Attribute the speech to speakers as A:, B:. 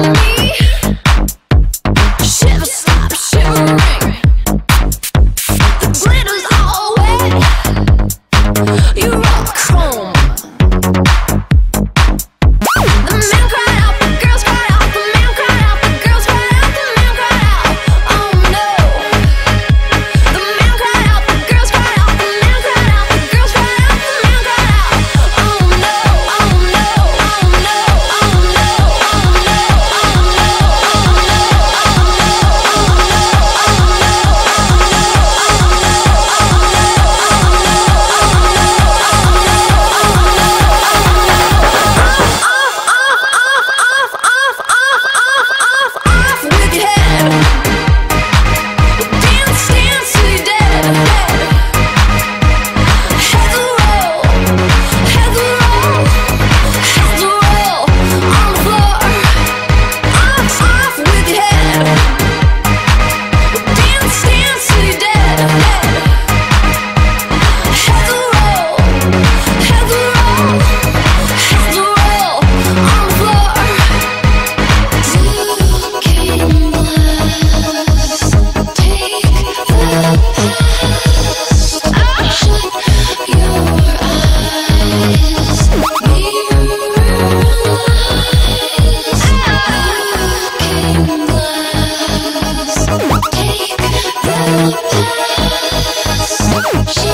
A: Shut your